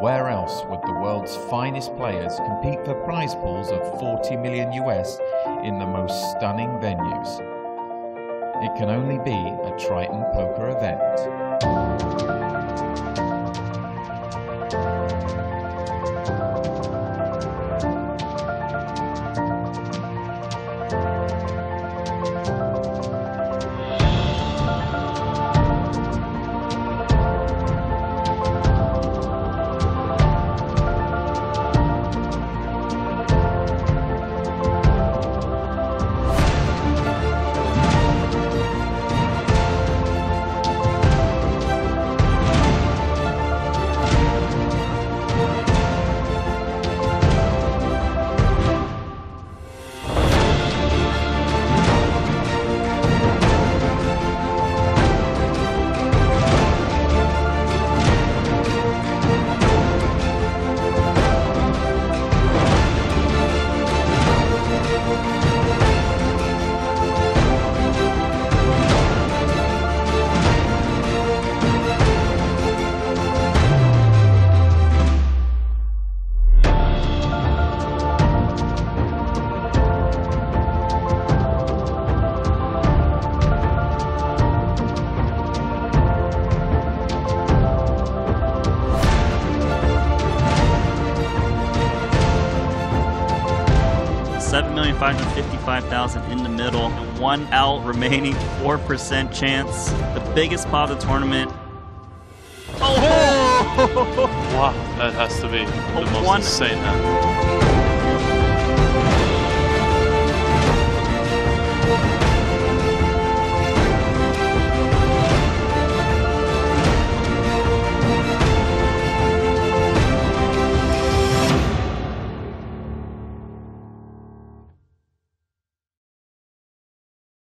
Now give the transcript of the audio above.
Where else would the world's finest players compete for prize pools of 40 million US in the most stunning venues? It can only be a Triton Poker event. Seven million five hundred fifty-five thousand in the middle, and one out remaining, four percent chance. The biggest pot of the tournament. Oh! Wow, that has to be the most One- insane hand.